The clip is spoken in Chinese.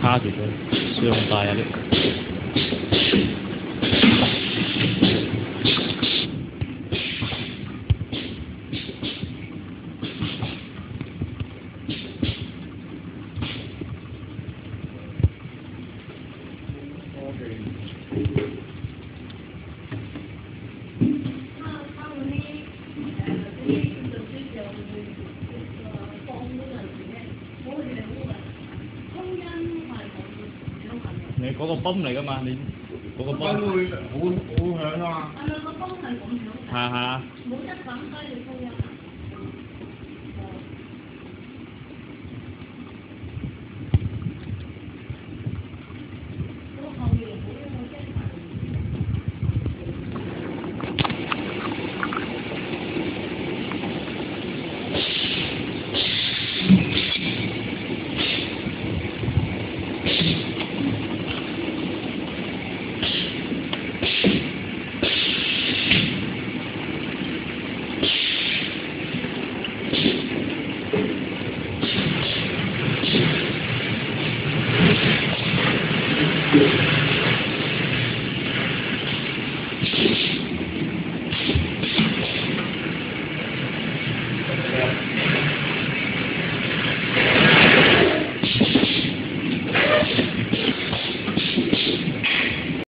卡住佢，上大啊啲。你嗰個泵嚟噶嘛？你嗰個泵會好好響啊嘛！係係 Thank you.